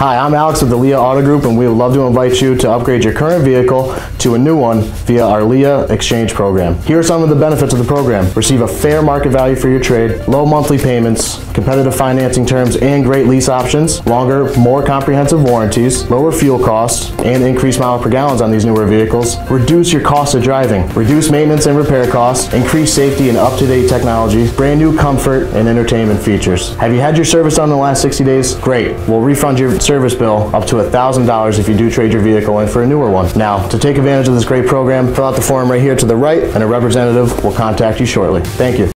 Hi, I'm Alex with the Lia Auto Group and we would love to invite you to upgrade your current vehicle to a new one via our Lia Exchange program. Here are some of the benefits of the program. Receive a fair market value for your trade, low monthly payments, competitive financing terms and great lease options, longer, more comprehensive warranties, lower fuel costs, and increased miles per gallons on these newer vehicles. Reduce your cost of driving, reduce maintenance and repair costs, increase safety and up-to-date technology, brand new comfort and entertainment features. Have you had your service done in the last 60 days? Great. We'll refund your service bill up to $1,000 if you do trade your vehicle in for a newer one. Now, to take advantage of this great program, fill out the form right here to the right and a representative will contact you shortly. Thank you.